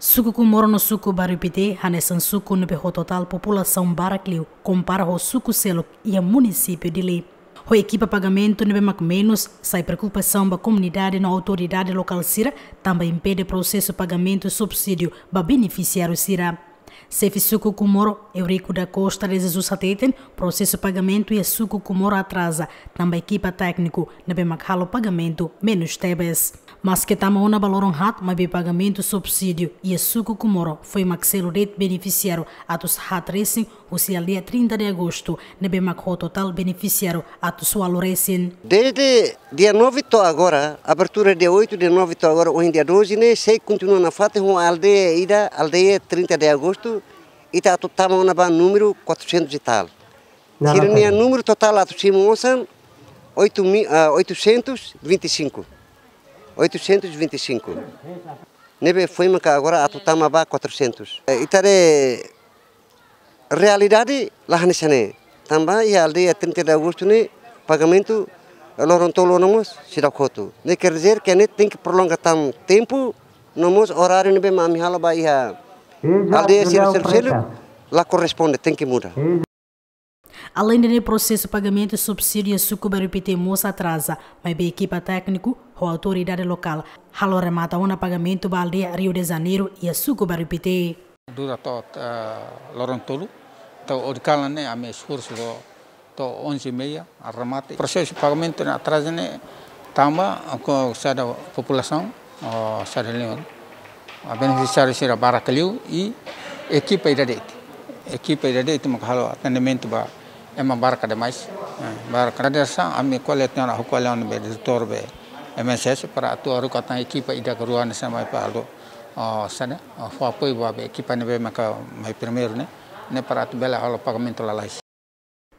Suku kumoro no suku baripite hanesan suku no total população baracliu compara o suku selo e a município de Lei. O equipa pagamento nebe mais menos sai preocupação da comunidade na autoridade local Sira também impede processo pagamento subsídio para beneficiário Sira. Sefi suku kumoro Eurico da Costa de Jesus Ateten, processo pagamento e suku kumoro atrasa, também equipa técnico nebe makhalo pagamento menos tebes. Mas que tama uma baloron hat, mas pagamento subsídio. E suco kumoro foi maxelo det beneficiário. Atos hat racing o dia 30 de agosto, makho total beneficiário. Atos walo racing. Desde dia 9 to agora, abertura dia 8 de 9 to agora, hoje dia 12, né, sei continua na fata, uma aldeia ida, aldeia 30 de agosto, e tá tama uma número 400 e tal. Tirania número total atos simon 825. 825. Nebe foi agora a tutama ba 400. Itare realidade lá nesane. Também a aldeia 30 de agosto ne pagamento loron tolo nomos sida koto. Ne quer dizer que ne tem que prolongar tam tempo nomos horário nebe mami hala ba ia. Aldeia sida selo lá corresponde tem que mudar. Além do processo de pagamento de subsídio, a Sucuba repite moça atrasa, mas a equipa técnica ou a autoridade local, halo remata um pagamento para a aldeia Rio de Janeiro e a Sucuba repite. Dura to Lorontolo, to odikala ne a me esforço do to 11 e meia a remate. Processo de pagamento na atrasa tamba com a população, o sada leon. A beneficiário será Baracaliu e equipa idadete. Equipa idadete, mas halo atendimento para emang barca demais barca dessa a minha coleta na rua be diretor be MSS para tu aru kata equipa ida keruan sama pa alo sana fo apoio ba equipa ne be maka mai primeiro né ne para tu bela halo pagamento lá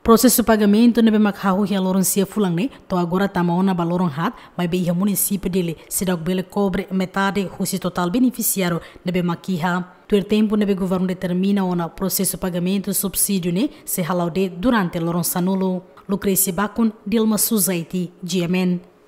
Processo pagamento nebe makhahu hi aloron sia fulang ne, to agora tamaona baloron hat, mas be ia município dele, dá bele cobre metade husi total beneficiário nebe makiha. Tuer tempo nebe governo determina ona processo pagamento subsídio ne, se halaude durante loron sanulo. Lucrece Bakun, Dilma Suzaiti, GMN.